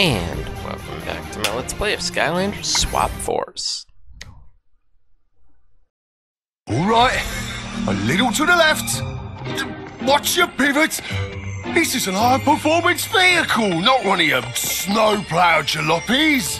And welcome back to my Let's Play of Skylanders Swap Force. All right, a little to the left. Watch your pivot. This is a high-performance vehicle, not one of your snowplow jalopies.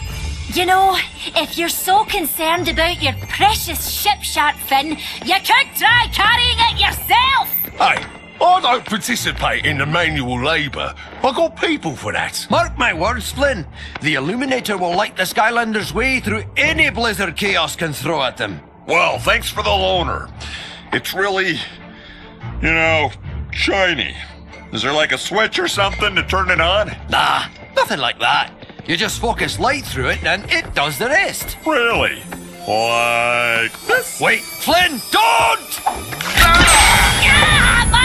You know, if you're so concerned about your precious ship Sharpfin, you could try carrying it yourself! Hey, I don't participate in the manual labour. I got people for that. Mark my words, Flynn. The Illuminator will light the Skylanders' way through any blizzard Kaos can throw at them. Well, thanks for the loaner. It's really, you know, shiny. Is there like a switch or something to turn it on? Nah, nothing like that. You just focus light through it and it does the rest. Really? Like this? Wait, Flynn, don't! Ah, my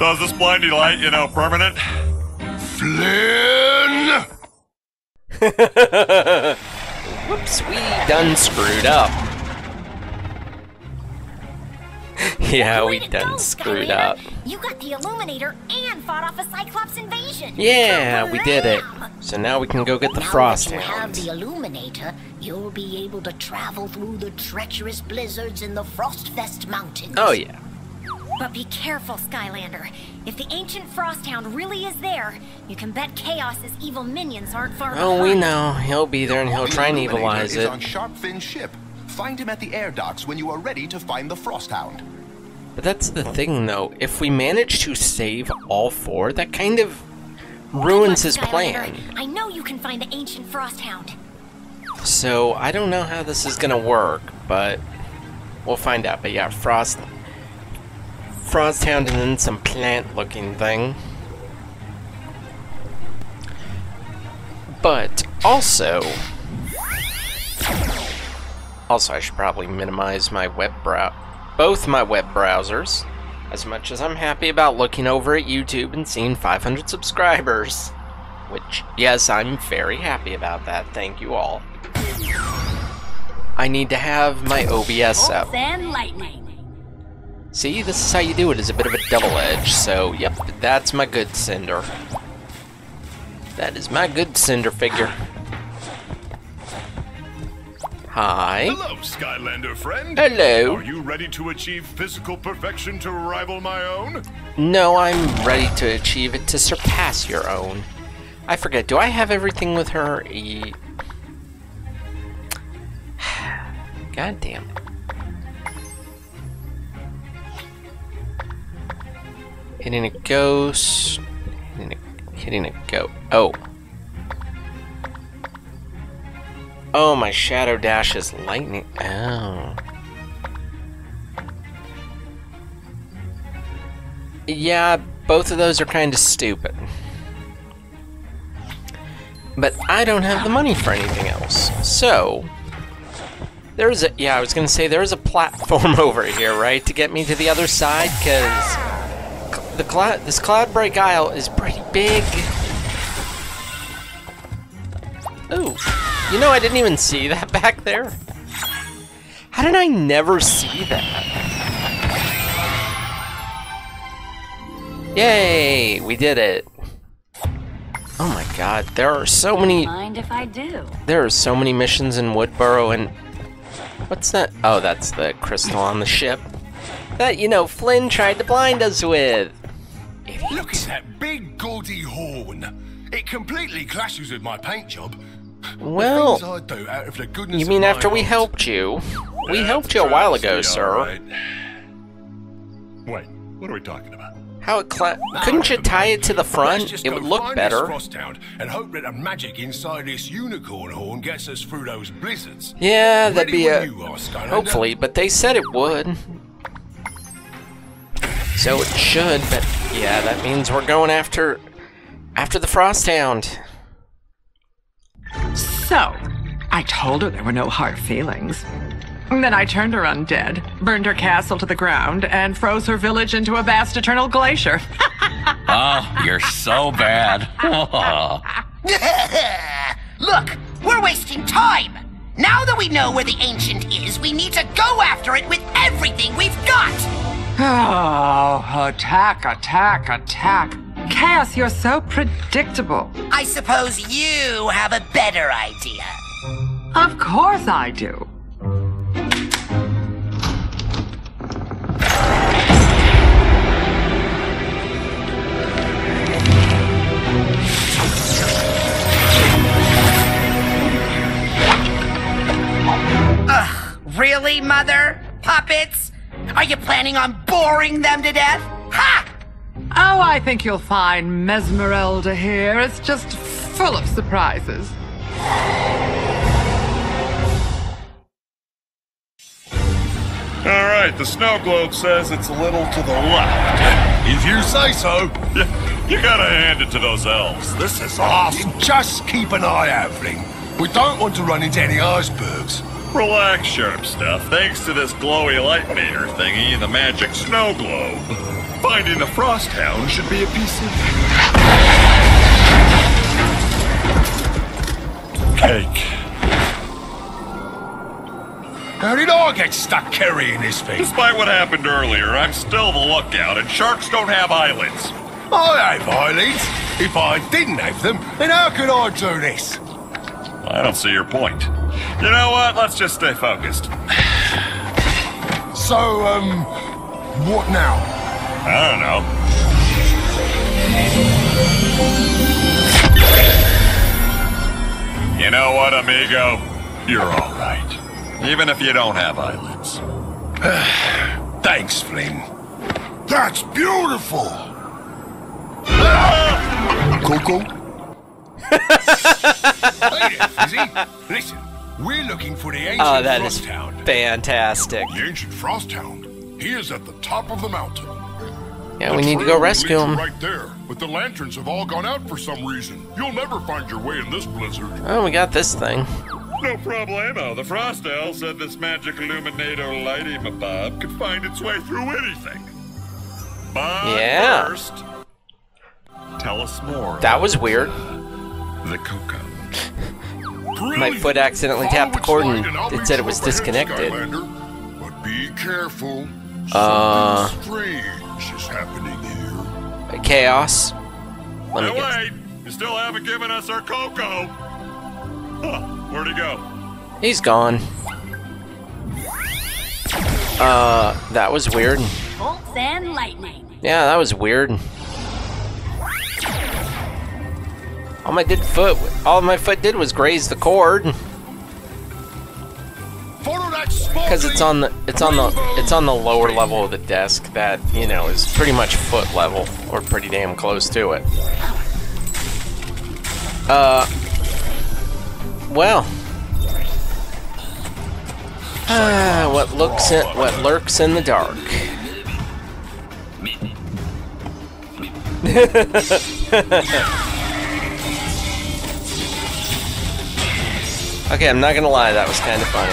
So is this blinding light, you know, permanent? Flynn! Whoops, we done screwed up. yeah, we done go, screwed Skylander. up. You got the Illuminator and fought off a Cyclops invasion! Yeah, we did it. So now we can go get the now Frost that you have the Illuminator, you'll be able to travel through the treacherous blizzards in the Frostfest Mountains. Oh yeah. But be careful, Skylander. If the ancient Frosthound really is there, you can bet Kaos's evil minions aren't far Oh, we know. He'll be there and he'll The try and Illuminator evilize is it. on Sharpfin's ship. Find him at the air docks when you are ready to find the Frosthound. But that's the thing, though. If we manage to save all four, that kind of ruins his Good plan. I know you can find the ancient Frosthound. So I don't know how this is gonna work, but we'll find out. But yeah, Frost, Frost Hound, and then some plant-looking thing. But also, also I should probably minimize my web brow, both my web browsers. As much as I'm happy about looking over at YouTube and seeing 500 subscribers. Which, yes, I'm very happy about that. Thank you all. I need to have my OBS up. See, this is how you do it, is a bit of a double edge. So, yep, that's my good cinder. That is my good cinder figure. Hi. Hello, Skylander friend. Hello. Are you ready to achieve physical perfection to rival my own? No, I'm ready to achieve it to surpass your own. I forget, do I have everything with her? E- God damn Hitting a ghost. Hitting a, hitting a goat. Oh. Oh, my shadow dash is lightning. Oh. Yeah, both of those are kind of stupid. But I don't have the money for anything else. So, there's a yeah, I was gonna say there's a platform over here, right, to get me to the other side, because the cloud this cloud break aisle is pretty big. Ooh, you know I didn't even see that back there. How did I never see that? Yay, we did it. Oh my god, there are so many Mind if I do? there are so many missions in Woodburrow and what's that? Oh, that's the crystal on the ship. That you know Flynn tried to blind us with. Look at that big gaudy horn. It completely clashes with my paint job. Well, I do out of the goodness you mean my after we helped you? We That's helped you a while ago, sir. all right. Wait, what are we talking about? How it cla- couldn't you tie it to the Let's front? just It go would look find better. This and hope that the magic inside this unicorn horn gets us through those blizzards. Yeah, that'd Ready be a you are, Skylander. hopefully, but they said it would. So it should, but yeah, that means we're going after after the Frost Hound. So, I told her there were no hard feelings. And Then I turned her undead, burned her castle to the ground, and froze her village into a vast eternal glacier. Oh, you're so bad. Look, we're wasting time. Now that we know where the ancient is, we need to go after it with everything we've got. Oh, attack, attack, attack. Kaos, you're so predictable. I suppose you have a better idea. Of course I do. Ugh, really, Mother? Puppets? Are you planning on boring them to death? Ha! Oh, I think you'll find Mesmerelda here is just full of surprises. All right, the snow globe says it's a little to the left. If you say so. You, you gotta hand it to those elves. This is awesome. Just keep an eye out, Flynn. We don't want to run into any icebergs. Relax, sharp stuff. Thanks to this glowy light meter thingy and the magic snow globe, finding the frost hound should be a piece of cake. How did I get stuck carrying this thing? Despite what happened earlier, I'm still the lookout, and sharks don't have eyelids. I have eyelids. If I didn't have them, then how could I do this? I don't see your point. You know what? Let's just stay focused. So, um, what now? I don't know. You know what, amigo? You're all right. Even if you don't have eyelids. Thanks, Flynn. That's beautiful. Coco? hey there, Fizzy. Listen, we're looking for the oh, ancient Oh, that is Frosthound. fantastic. The ancient Frosthound. He is at the top of the mountain. Yeah, The we need to go rescue him. Right there, but the lanterns have all gone out for some reason. You'll never find your way in this blizzard. Oh, we got this thing. No problemo. The Frost Owl said this magic Illuminator lighty-mabob could find its way through anything. But Yeah. first, tell us more. That was weird. The cocoa. My foot accidentally tapped the cord and it said it was disconnected. But be careful. Uh, Something strange is happening here. chaos. Let me wait! You still haven't given us our cocoa. Huh, where'd he go? He's gone. Uh, that was weird. Bolts and lightning. Yeah, that was weird. All my did foot, all my foot did was graze the cord, because it's on the, it's on the, it's on the lower level of the desk that you know is pretty much foot level or pretty damn close to it. Uh, well, ah, what looks in, what lurks in the dark. Okay, I'm not gonna lie, that was kind of funny.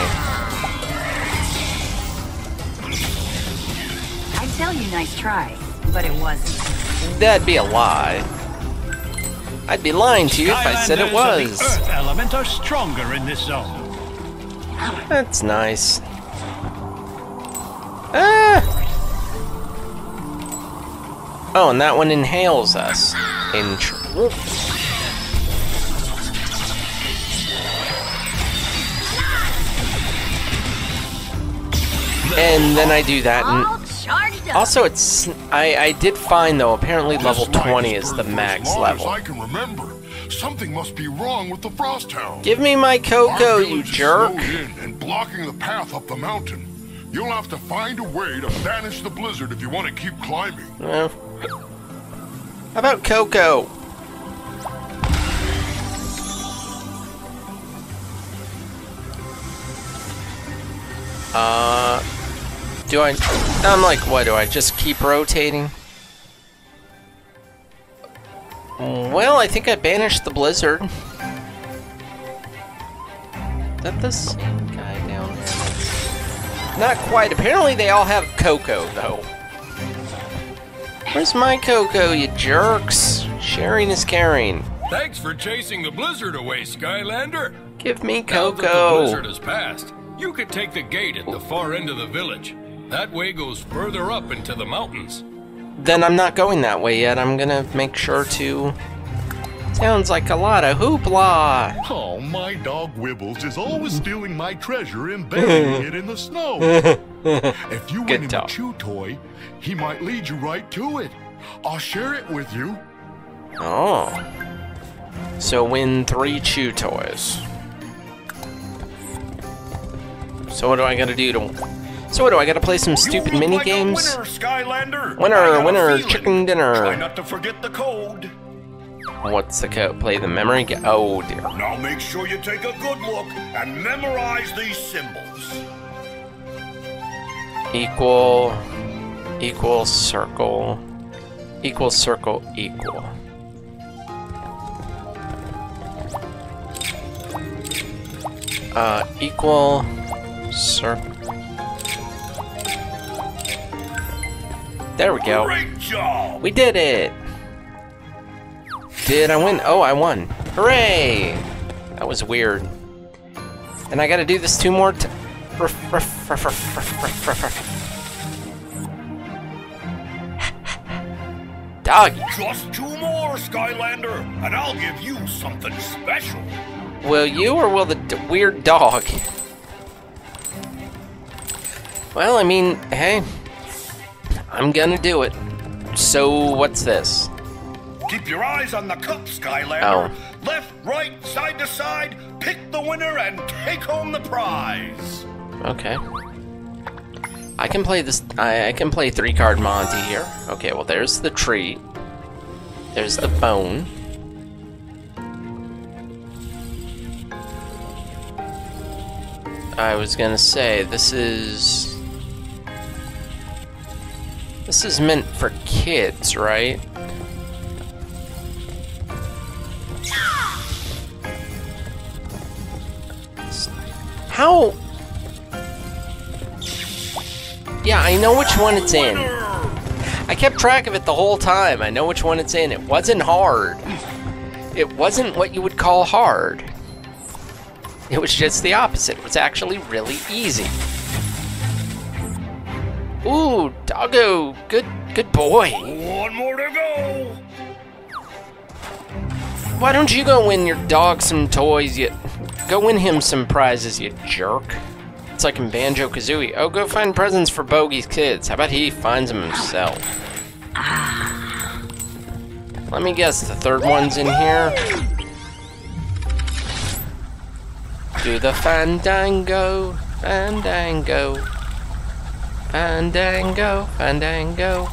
I tell you, nice try, but it wasn't. That'd be a lie. I'd be lying to you if I said it was. The Earth element are stronger in this zone. That's nice. Ah! Oh, and that one inhales us. Intr- And then I do that, and also it's I I did find though apparently level This night 20 has is the burned for max as long level. As I can remember. Something must be wrong with the frost Frosthound. Give me my Our cocoa, you village is jerk! snowed in and blocking the path up the mountain. You'll have to find a way to banish the blizzard if you want to keep climbing. Well, how about Coco? Uh, do I? I'm like, what? Do I just keep rotating? Well, I think I banished the blizzard. Is that this guy down there? Not quite. Apparently, they all have Coco, though. Where's my Coco, you jerks? Sharing is caring. Thanks for chasing the blizzard away, Skylander. Give me Now that the blizzard has passed, you could take the gate at the far end of the village. That way goes further up into the mountains. then I'm not going that way yet. I'm gonna make sure to. Sounds like a lot of hoopla. Oh, my dog Wibbles is always stealing my treasure and burying it in the snow. if you Good win him dog. a chew toy, he might lead you right to it. I'll share it with you. Oh. So win three chew toys. So what do I gotta do to? So what do I gotta play some stupid mini like games? Winner, Skylander. Winner, I got a winner, chicken dinner. Try not to forget the code. What's the code? Play the memory game. Oh dear. Now make sure you take a good look and memorize these symbols. Equal, equal circle, equal circle equal. Uh, equal circle. There we go. Great job. We did it! Did I win? Oh, I won. Hooray! That was weird. And I gotta do this two more times. Doggy. Just two more, Skylander, and I'll give you something special. Will you or will the d- weird dog? Well, I mean, hey, I'm gonna do it. So, what's this? Keep your eyes on the cup, Skylander. Oh. Left, right, side to side. Pick the winner and take home the prize. Okay. I can play this. I, I can play three card Monty here. Okay, well, there's the tree. There's the bone. I was gonna say, this is. This is meant for kids, right? How? Yeah, I know which one it's in. I kept track of it the whole time. I know which one it's in. It wasn't hard. It wasn't what you would call hard. It was just the opposite. It was actually really easy. Ooh, doggo. Good good boy. One more to go. Why don't you go win your dog some toys? You go win him some prizes, you jerk. It's like in Banjo Kazooie. Oh, go find presents for Boggy's kids. How about he finds them himself? Let me guess, the third one's in here. Do the fandango, fandango, fandango, fandango.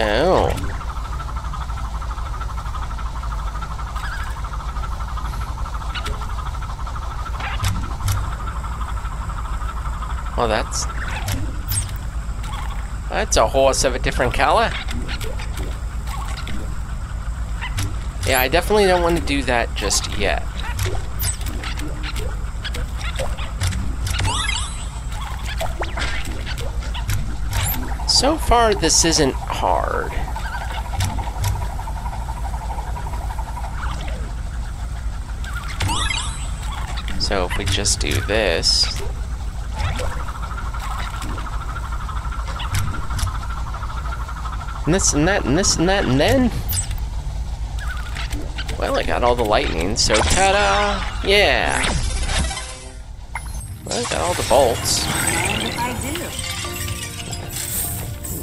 Oh. Well, that's... That's a horse of a different color. Yeah, I definitely don't want to do that just yet. So far, this isn't hard. So if we just do this... And this and that and this and that and then... I got all the lightning, so ta-da! Yeah! Well, I got all the bolts.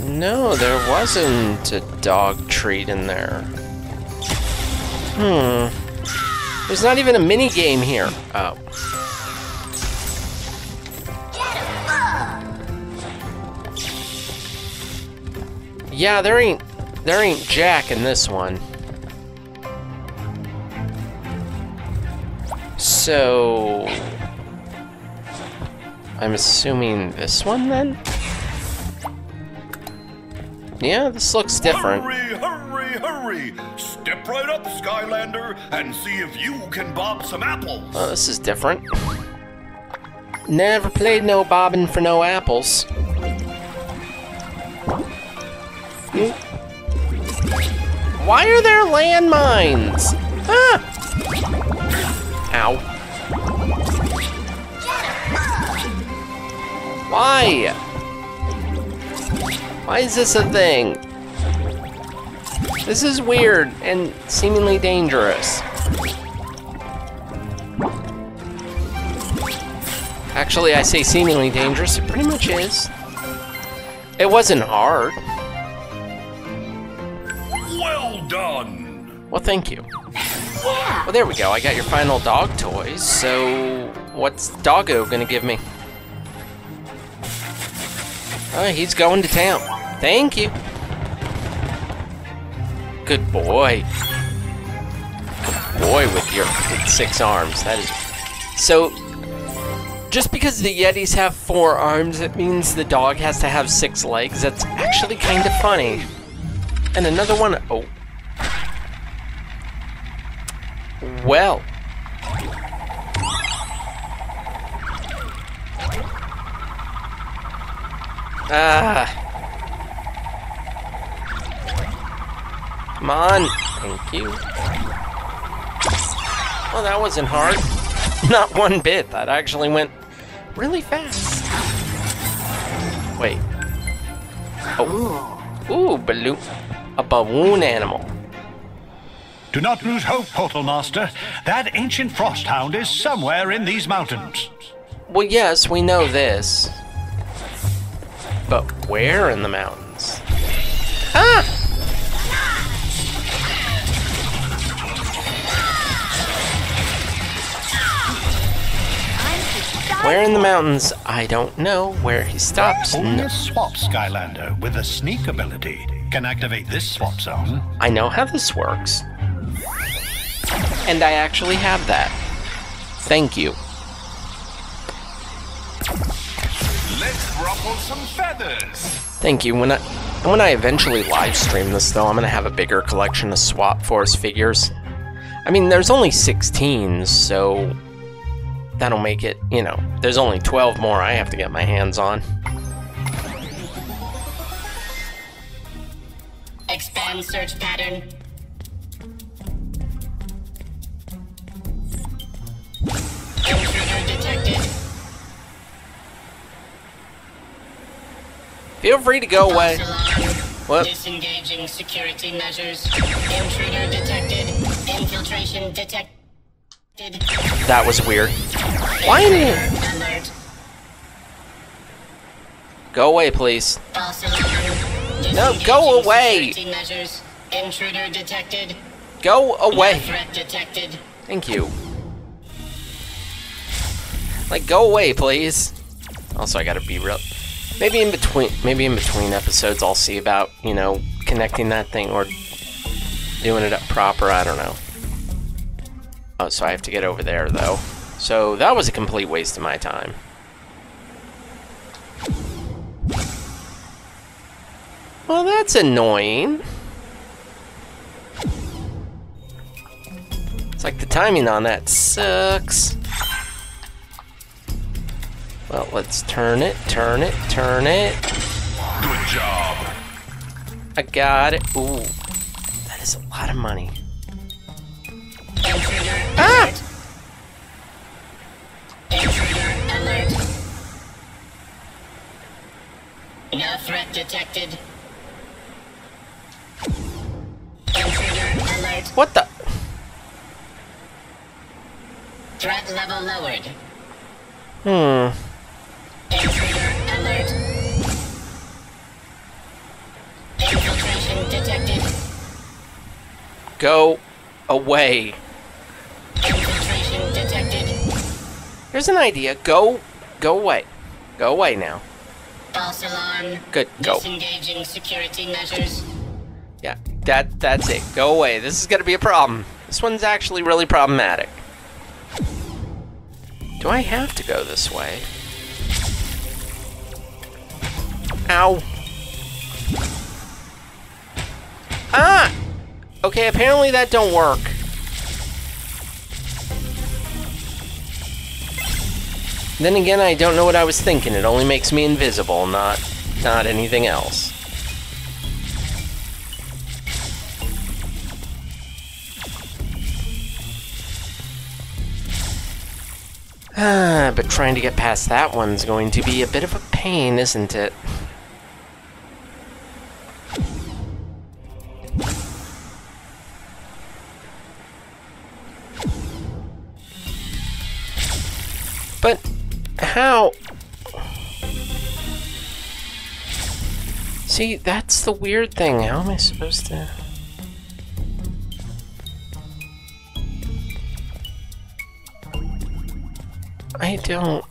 No, there wasn't a dog treat in there. Hmm. There's not even a mini game here. Oh. Yeah, there ain't there ain't Jack in this one. So I'm assuming this one then? Yeah, this looks different. Hurry, hurry, hurry! Step right up, Skylander, and see if you can bob some apples. Oh, this is different. Never played no bobbing for no apples. Hmm. Why are there landmines? Ah! Why? Why is this a thing? This is weird and seemingly dangerous. Actually, I say seemingly dangerous, it pretty much is. It wasn't hard. Well done. Well, thank you. Well, there we go. I got your final dog toys. So, what's Doggo gonna give me? Oh, he's going to town. Thank you. Good boy. Good boy with your six arms. That is. So, just because the Yetis have four arms, it means the dog has to have six legs. That's actually kind of funny. And another one. Oh. Well. Ah. Come on. Thank you. Well, that wasn't hard. Not one bit. That actually went really fast. Wait. Oh. Ooh, balloon. A balloon animal. Do not lose hope, Portal Master. That ancient frost hound is somewhere in these mountains. Well, yes, we know this. But where in the mountains? Ah! Where in the mountains? I don't know. Where he stops? Only No. a swap Skylander with a sneak ability can activate this swap zone. I know how this works. And I actually have that. Thank you. Ruffle some feathers. Thank you. When I when I eventually live stream this though, I'm gonna have a bigger collection of Swap Force figures. I mean, there's only 16, so that'll make it, you know, there's only 12 more I have to get my hands on. Expand search pattern. Intruder detected. Feel free to go away. What? Disengaging security measures. Intruder detected. Infiltration detected. That was weird. Why? Alert. Go away, please. No, go away. Measures. Intruder detected. Go away. Threat detected. Thank you. Like, go away, please. Also, I gotta be real. Maybe in between, maybe in between episodes, I'll see about you know connecting that thing or doing it up proper. I don't know. Oh, so I have to get over there though. So that was a complete waste of my time. Well, that's annoying. It's like the timing on that sucks. Well, let's turn it, turn it, turn it. Good job. I got it. Ooh, that is a lot of money. Intruder Ah! alert. No threat detected. Alert. What the? Threat level lowered. Hmm. Intruder alert. Infiltration detected. Go away. Infiltration detected. Here's an idea. Go, go away. Go away now. False alarm. Good. Go. Disengaging security measures. Yeah, that that's it. Go away. This is gonna be a problem. This one's actually really problematic. Do I have to go this way? Ow. Ah! Okay, apparently that don't work. Then again, I don't know what I was thinking. It only makes me invisible, not not anything else. Ah, but trying to get past that one's going to be a bit of a pain. pain, isn't it? But how? See, that's the weird thing. How am I supposed to? I don't.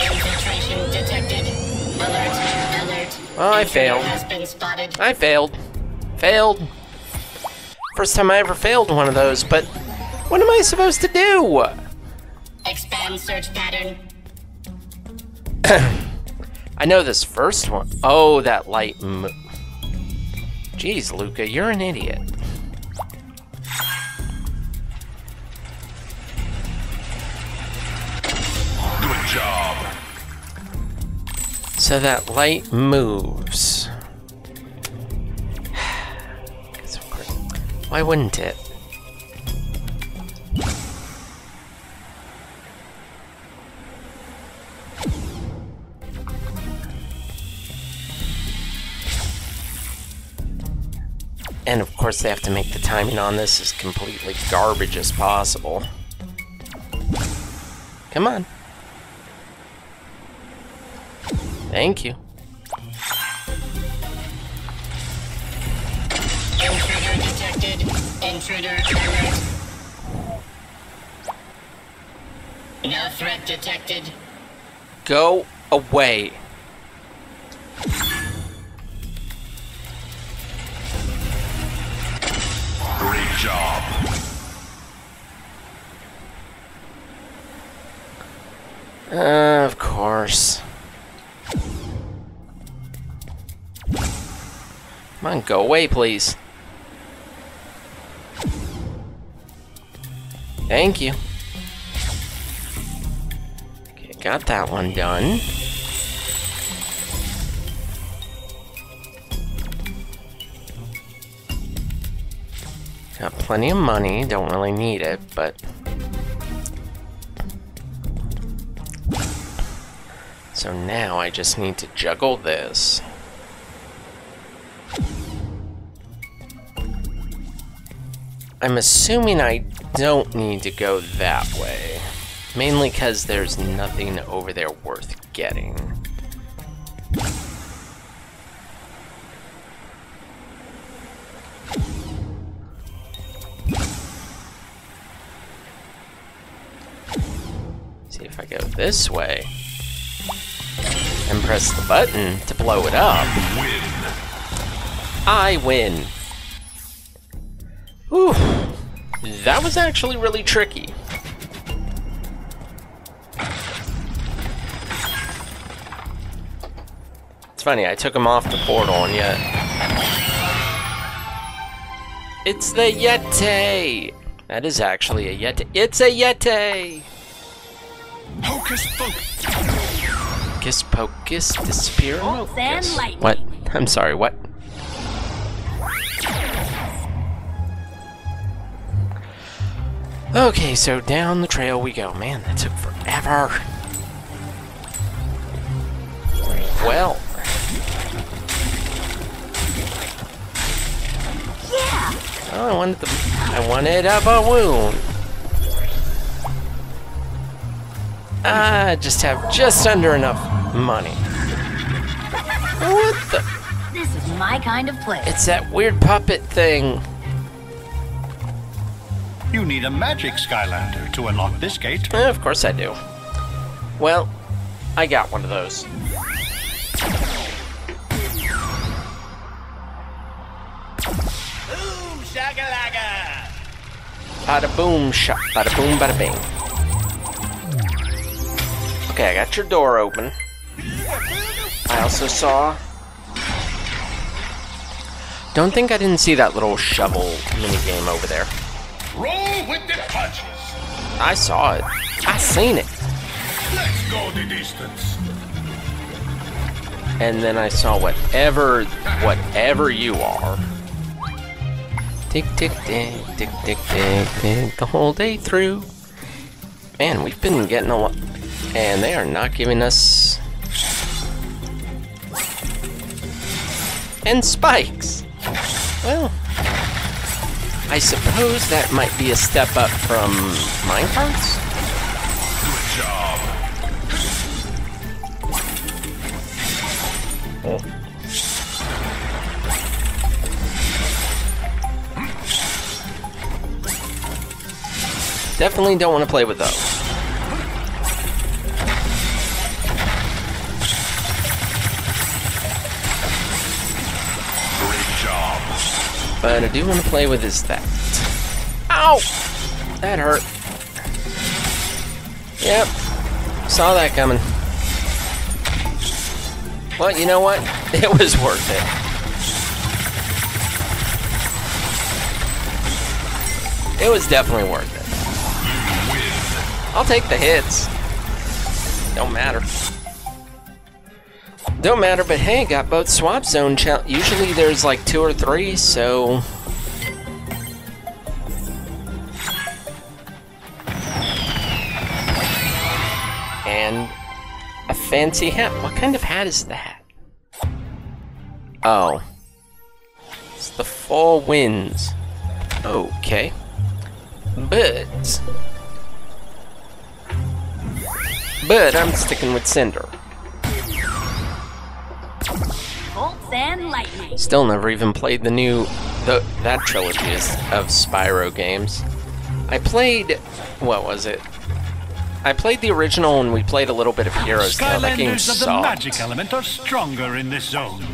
Infiltration detected. Alert, alert. Well, I failed. I failed. Failed. First time I ever failed one of those, but what am I supposed to do? Expand search pattern. I know this first one. Oh, that light. Mo- Jeez, Luca, you're an idiot. Good job. So that light moves. Why wouldn't it? And of course, they have to make the timing on this as completely garbage as possible. Come on. Thank you. Intruder alert. No threat detected. Go away. Great job. Uh, of course. Come on, go away, please. Thank you. Okay, got that one done. Got plenty of money, don't really need it, but So now I just need to juggle this. I'm assuming I don't need to go that way. Mainly because there's nothing over there worth getting. See if I go this way and press the button to blow it up. I win. Whew. That was actually really tricky. It's funny, I took him off the portal and yet... It's the Yeti! That is actually a Yeti. It's a Yeti! Hocus pocus. Hocus pocus, disappear Bolts hocus. What? I'm sorry, what? Okay, so down the trail we go. Man, that took forever. Well. Yeah. Oh, I wanted the I wanted a balloon. I just have just under enough money. What the? This is my kind of place. It's that weird puppet thing. You need a magic Skylander to unlock this gate. Eh, of course I do. Well, I got one of those. Boom shagalaga. Bada boom shot. Bada boom bada bing. Okay, I got your door open. I also saw. Don't think I didn't see that little shovel mini game over there. Roll with the punches. I saw it. I seen it. Let's go the distance. And then I saw whatever whatever you are. Tick tick tick tick tick tick tick the whole day through. Man, we've been getting a lot. And they are not giving us. And spikes! Well, I suppose that might be a step up from minecarts? Good job. Definitely don't want to play with those. Great job. But I do want to play with his that. Ow! That hurt. Yep. Saw that coming. Well, you know what? It was worth it. It was definitely worth it. I'll take the hits. Don't matter. Don't matter, but hey, got both swap zone Usually there's like two or three, so. And a fancy hat. What kind of hat is that? Oh. It's the Four Winds. Okay. But. But I'm sticking with Cinder. And lightning. Still never even played the new the that trilogy of Spyro games. I played what was it? I played the original and we played a little bit of Hero's Tail. That game Skylanders of the sucked. magic element are stronger in this zone.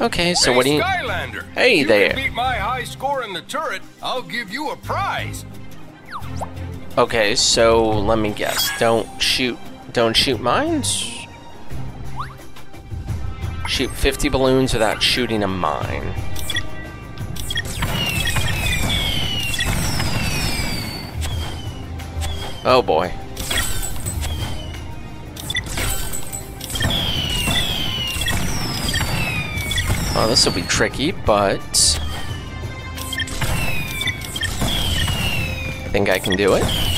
Okay, so what do you Skylander. Hey you there. Can beat my high score in the turret. I'll give you a prize. Okay, so let me guess. Don't shoot don't shoot mines? Shoot 50 balloons without shooting a mine. Oh boy. Oh, this will be tricky, but I think I can do it.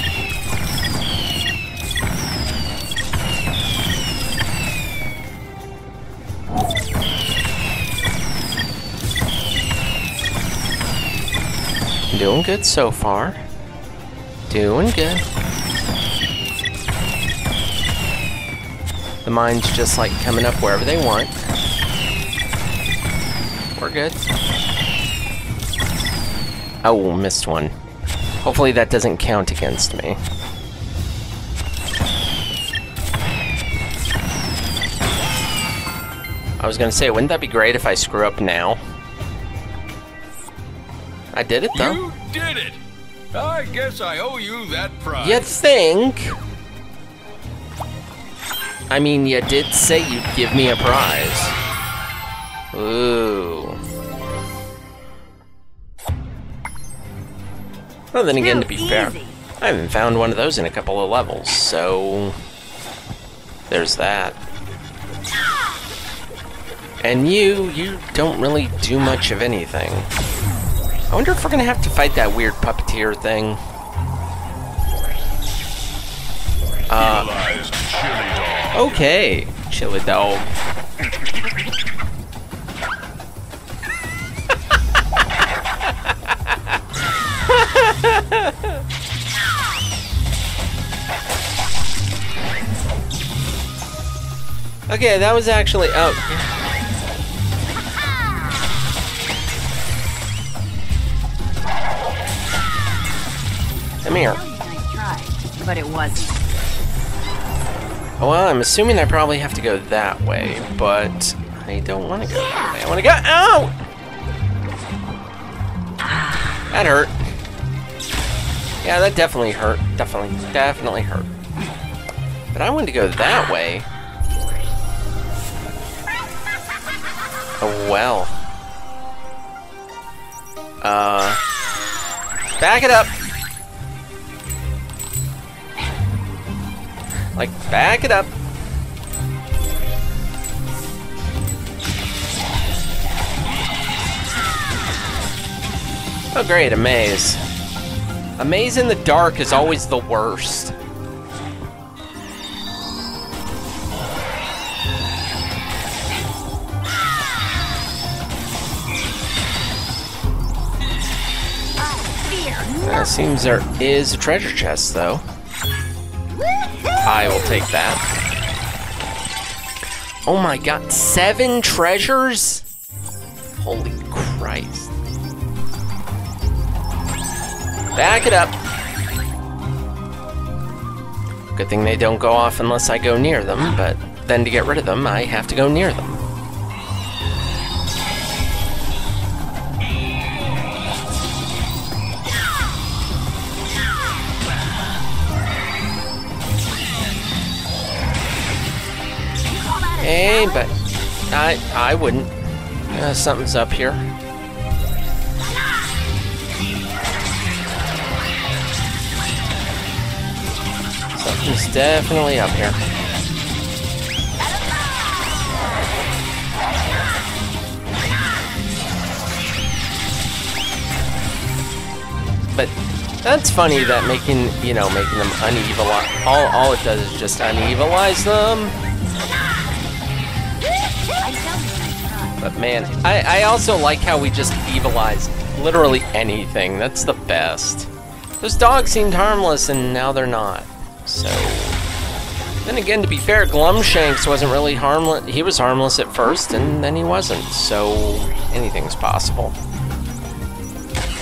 Doing good so far. Doing good. The mine's just like coming up wherever they want. We're good. Oh, missed one. Hopefully that doesn't count against me. I was gonna say, wouldn't that be great if I screw up now? I did it though. You did it. I guess I owe you that prize. You think? I mean, you did say you'd give me a prize. Ooh. Well, then again, to be fair, I haven't found one of those in a couple of levels, so there's that. And you, you don't really do much of anything. I wonder if we're gonna have to fight that weird puppeteer thing. Uh, okay, chili dog. okay, that was actually oh. Come here. But it wasn't. Well, I'm assuming I probably have to go that way, but I don't want to go that way. I want to go out! That hurt. Yeah, that definitely hurt. Definitely, definitely hurt. But I wanted to go that way. Oh, well. Uh... Back it up! Like, back it up. Oh great, a maze. A maze in the dark is always the worst. That seems there is a treasure chest, though. I will take that. Oh my god, seven treasures? Holy Christ. Back it up. Good thing they don't go off unless I go near them, but then to get rid of them, I have to go near them. But I I wouldn't. Uh, something's up here. Something's definitely up here. But that's funny that making, you know, making them unevilize, all, all it does is just unevilize them. But man, I, I also like how we just evilize literally anything. That's the best. Those dogs seemed harmless and now they're not. So, then again, to be fair, Glumshanks wasn't really harmless. He was harmless at first and then he wasn't. So, anything's possible.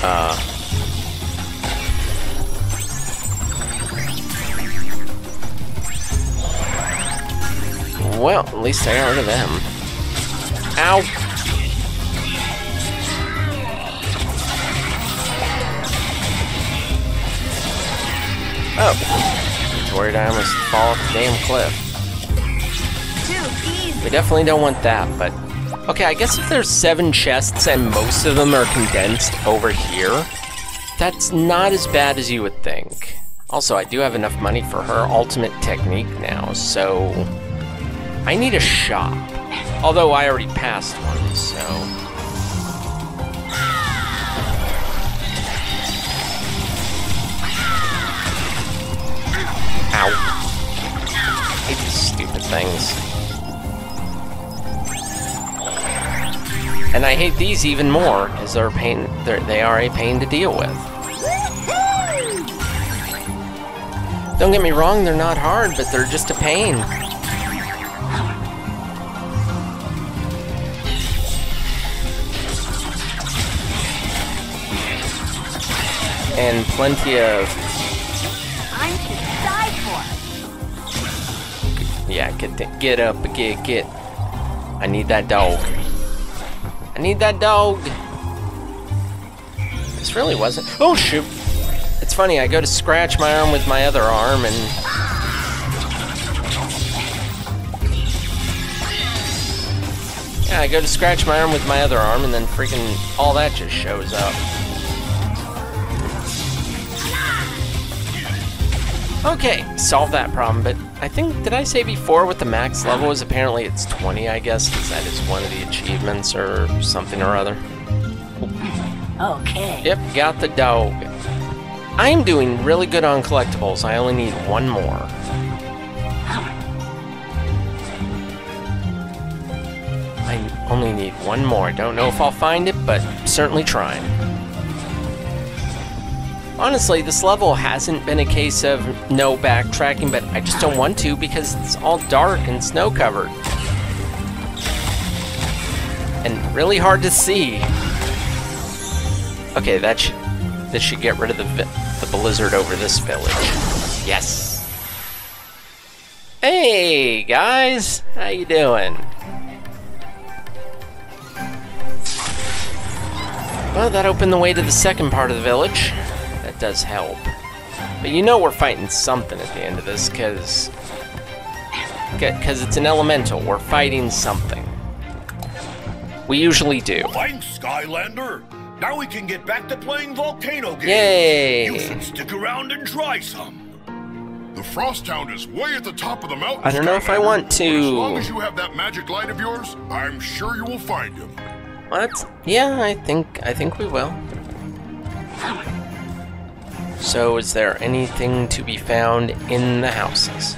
Uh, well, at least I got rid of them. Ow! Oh. I was worried I almost fall off the damn cliff. We definitely don't want that, but... Okay, I guess if there's seven chests and most of them are condensed over here, that's not as bad as you would think. Also, I do have enough money for her ultimate technique now, so... I need a shop. Although I already passed one, so... Stupid things. And I hate these even more, as they're pain, they're, they are a pain to deal with. Don't get me wrong, they're not hard, but they're just a pain. And plenty of I'm to die for. yeah get the, get up get get. I need that dog. I need that dog. This really wasn't oh shoot. It's funny I go to scratch my arm with my other arm and yeah I go to scratch my arm with my other arm and then freaking all that just shows up Okay, solve that problem, but I think, did I say before what the max level is? Apparently it's 20, I guess, because that is one of the achievements or something or other. Okay. Yep, got the dog. I'm doing really good on collectibles. I only need one more. I only need one more. Don't know if I'll find it, but certainly trying. Honestly, this level hasn't been a case of no backtracking, but I just don't want to because it's all dark and snow covered. And really hard to see. Okay, that should that should get rid of the the blizzard over this village. Yes. Hey guys, how you doing? Well, that opened the way to the second part of the village does help. But you know we're fighting something at the end of this, because... Because it's an elemental. We're fighting something. We usually do. Thanks, Skylander. Now we can get back to playing volcano games. Yay! You should stick around and try some. The Frost Hound is way at the top of the mountain. I don't know if I want but As long to... as you have that magic light of yours, I'm sure you will find him. What? Yeah, I think I think we will. So, is there anything to be found in the houses?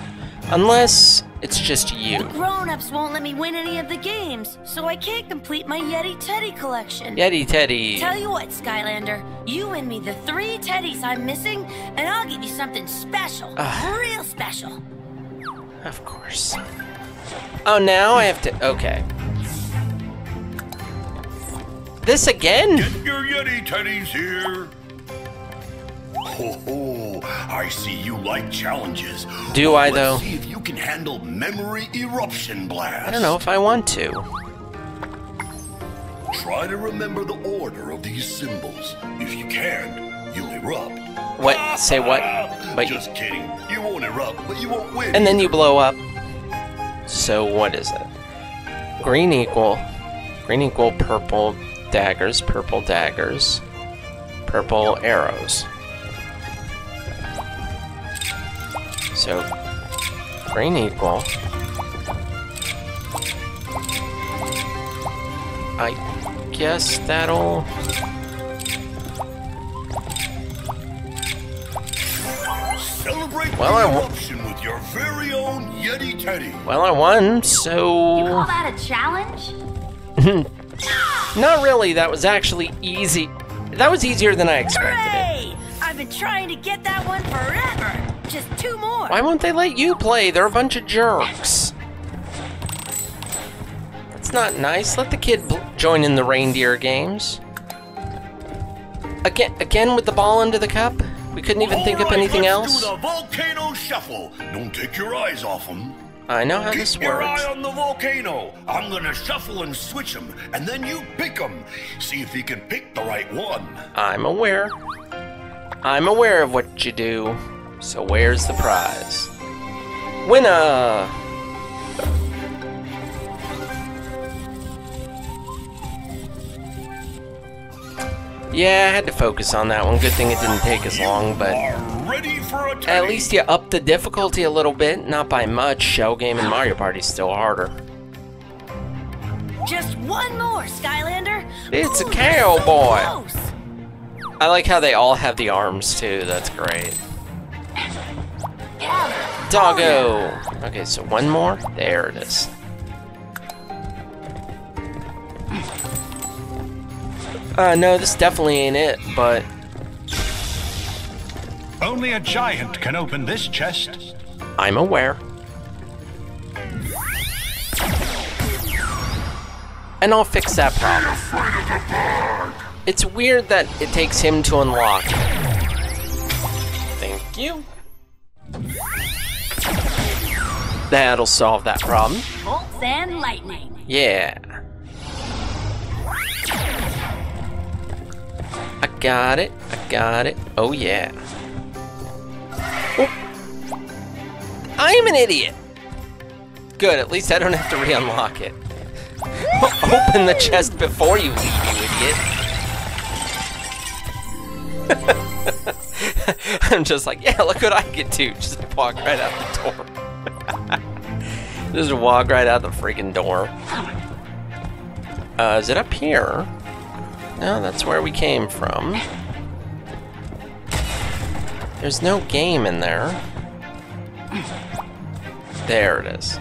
Unless It's just you. The Grown-ups won't let me win any of the games, so I can't complete my Yeti Teddy collection. Yeti Teddy. Tell you what, Skylander, you win me the three teddies I'm missing, and I'll give you something special. real special. Of course. Oh, now I have to. Okay. This again? Get your Yeti teddies here. Ho! I see you like challenges. Do I, Let's though? See if you can handle memory eruption blast. I don't know if I want to. Try to remember the order of these symbols. If you can't, you'll erupt. What? Say what? Wait. Just kidding. You won't erupt, but you won't win. And then you blow up. So what is it? Green equal. Green equal purple daggers, purple daggers, purple arrows. So green equal. I guess that'll Celebrate Well, the I wa- eruption with your very own Yeti Teddy. well I won, So. Call so that a challenge? not really, that was actually easy. That was easier than I expected. Hooray! I've been trying to get that one forever. Just two more. Why won't they let you play? They're a bunch of jerks. That's not nice. Let the kid bl- join in the reindeer games. Again, again with the ball under the cup. We couldn't even think of All right, anything let's else. do the volcano shuffle. Don't take your eyes off them. I know how Keep this your works. eye on the volcano. I'm gonna shuffle and switch them, and then you pick them. See if you can pick the right one. I'm aware. I'm aware of what you do. So where's the prize? Winner! Yeah, I had to focus on that one. Good thing it didn't take as long, but Ready for a at least you upped the difficulty a little bit. Not by much. Shell Game and Mario Party's still harder. Just one more, Skylander. It's a Ooh, cowboy. so. I like how they all have the arms too. That's great. Doggo. Okay, so one more. There it is. Uh, no, this definitely ain't it, but Only a giant can open this chest. I'm aware. And I'll fix that problem. It's weird that it takes him to unlock. Thank you. That'll solve that problem. Bolts and lightning. Yeah. I got it. I got it. Oh, yeah. Oh. I am an idiot. Good, at least I don't have to re unlock it. Open the chest before you leave, you idiot. I'm just like, yeah, look what I get to. Just walk right out the door. Just walk right out the freaking door. Uh, is it up here? No, that's where we came from. There's no game in there. There it is.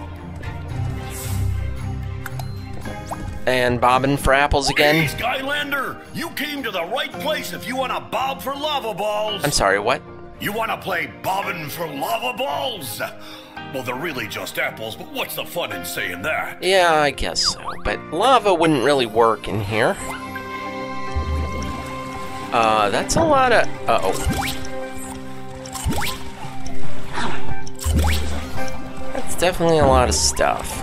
And bobbing for apples Hey, again. Skylander, you came to the right place if you want to bob for lava balls. I'm sorry, what? You want to play bobbing for lava balls? Well, they're really just apples, but what's the fun in saying that? Yeah, I guess so. But lava wouldn't really work in here. Uh, that's a lot of. Uh oh. That's definitely a lot of stuff.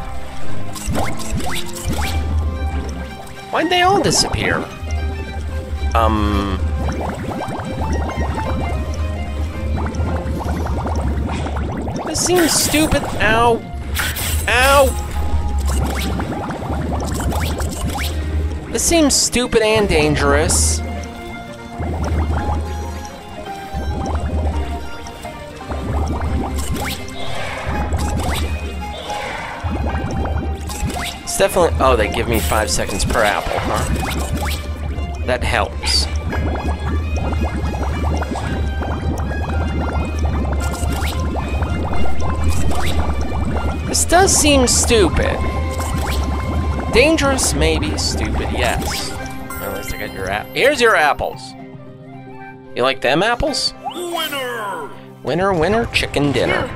Why'd they all disappear? Um. This seems stupid. Ow. Ow. This seems stupid and dangerous. It's definitely. Oh, they give me five seconds per apple, huh? That helps. This This does seem stupid. Dangerous, maybe. Stupid, yes. At least I got your app. Here's your apples. You like them apples? Winner! Winner, winner, chicken dinner.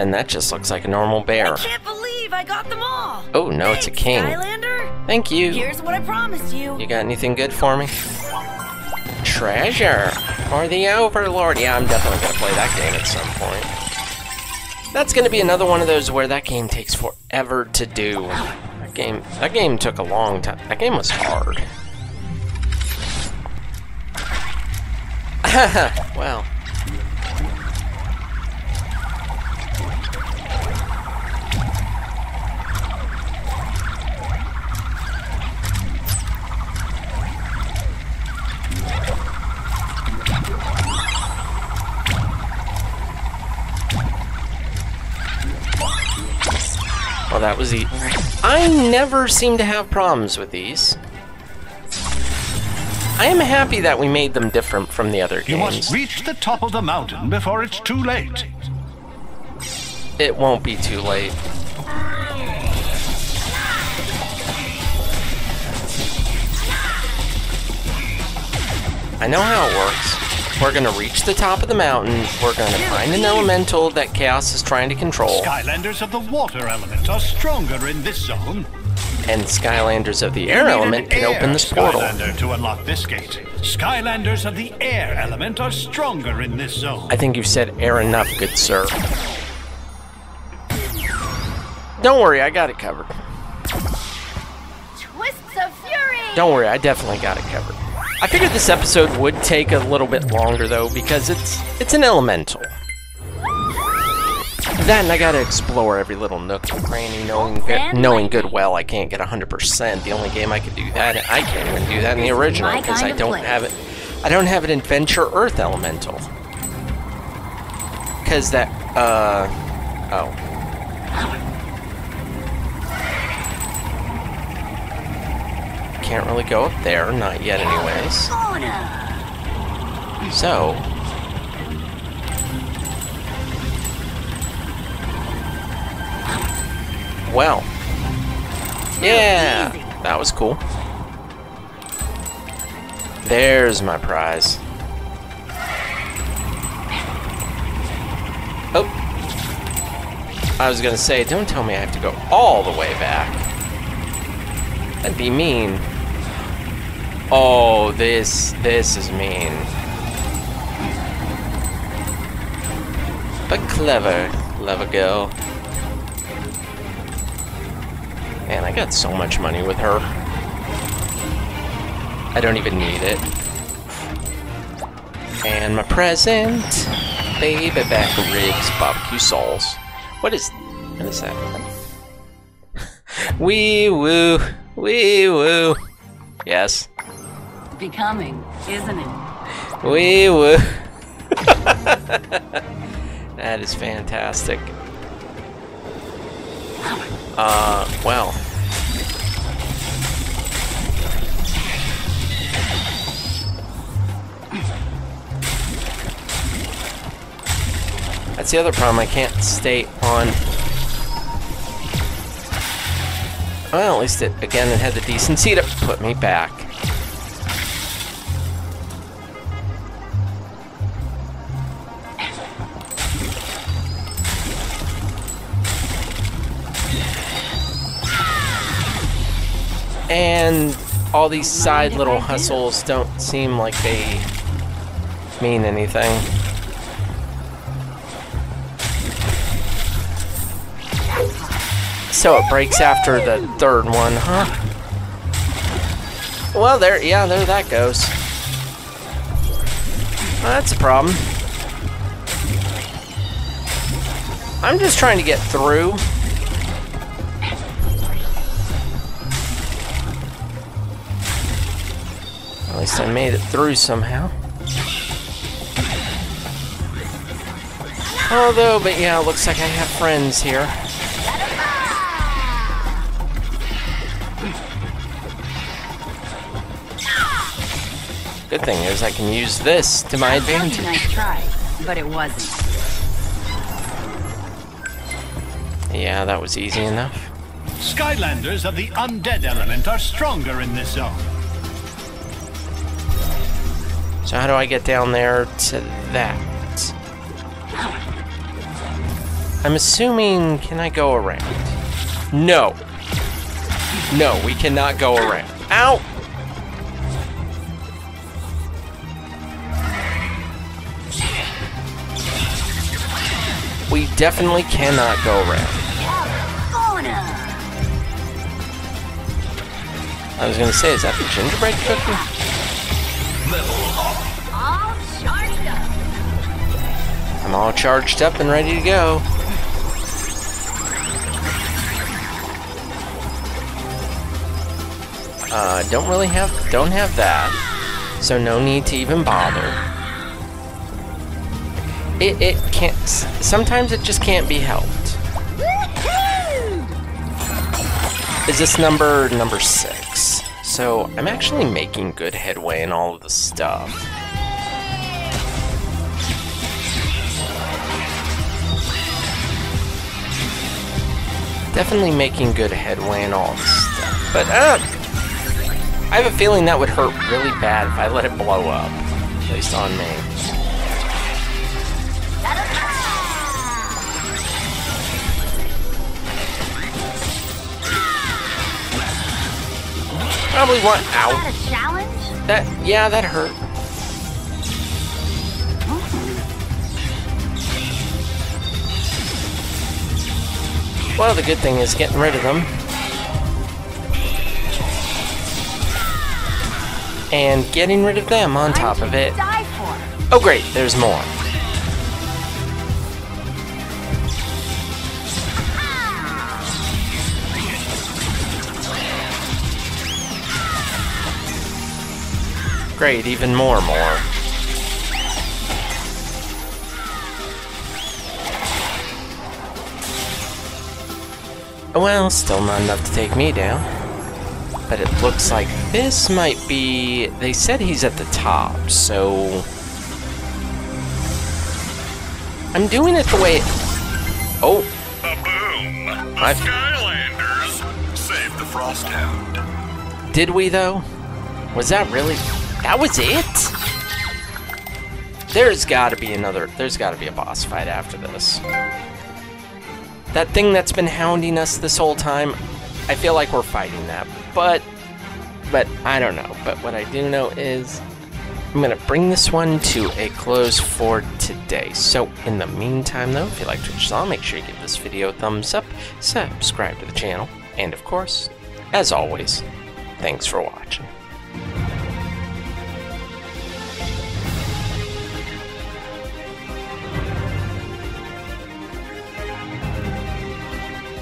And that just looks like a normal bear. I Can't believe I got them all. Oh, no, it's a king. Skylander. Thank you. Here's what I promised you. You got anything good for me? Treasure. Or the Overlord. Yeah, I'm definitely gonna play that game at some point. That's gonna be another one of those where that game takes forever to do. That game that game took a long time. That game was hard. well. Well, that was the. I never seem to have problems with these. I am happy that we made them different from the other games. You must reach the top of the mountain before it's too late. It won't be too late. I know how it works. We're gonna reach the top of the mountain. We're gonna find an elemental that Kaos is trying to control. Skylanders of the water element are stronger in this zone. And Skylanders of the air element can air open this portal. Skylander to unlock this gate. Skylanders of the air element are stronger in this zone. I think you've said air enough, good sir. Don't worry, I got it covered. Twists of fury! Don't worry, I definitely got it covered. I figured this episode would take a little bit longer though because it's it's an elemental. Then I gotta explore every little nook and cranny, knowing good, knowing good well I can't get 100%. The only game I could do that, I can't even do that in the original because I don't have it. I don't have an Adventure Earth elemental. Cause that, uh, oh. Can't really go up there, not yet, anyways. So, well, yeah, that was cool. There's my prize. Oh, I was gonna say, don't tell me I have to go all the way back. That'd be mean. Oh, this, this is mean. But clever, clever girl. Man, I got so much money with her. I don't even need it. And my present. Baby back ribs, barbecue sauce. What is, what is that? Wee woo, wee woo. Yes. Becoming, isn't it? We woo. that is fantastic. Uh, well. That's the other problem, I can't stay on... Well, at least it, again, it had the decency to put me back. And all these side little hustles don't seem like they mean anything. So it breaks after the third one, huh? Well, there, yeah, there that goes. Well, that's a problem. I'm just trying to get through. Least I made it through somehow. Although, but yeah, it looks like I have friends here. Good thing is I can use this to my That was a advantage. nice try, but it wasn't. Yeah, that was easy enough. Skylanders of the undead element are stronger in this zone. So how do I get down there to that? I'm assuming, can I go around? No. No, we cannot go around. Ow! We definitely cannot go around. I was gonna say, is that the gingerbread cookie? All I'm all charged up and ready to go. Uh, don't really have, don't have that. So no need to even bother. It, it can't, sometimes it just can't be helped. Is this number number six? So I'm actually making good headway in all of the stuff. Definitely making good headway in all this stuff. But uh, I have a feeling that would hurt really bad if I let it blow up. At least on me. Probably want out. That a challenge? That yeah, that hurt. Well, the good thing is getting rid of them. And getting rid of them on top of it. Oh great, there's more. Great, even more more. Well, still not enough to take me down. But it looks like this might be... They said he's at the top, so... I'm doing it the way... Oh. A-boom! The I've- Skylanders saved the Frost Hound. Did we, though? Was that really... That was it? There's gotta be another... There's gotta be a boss fight after this. That thing that's been hounding us this whole time, I feel like we're fighting that. But... But, I don't know. But what I do know is... I'm gonna bring this one to a close for today. So, in the meantime, though, if you liked what you saw, make sure you give this video a thumbs up, subscribe to the channel, and of course, as always, thanks for watching.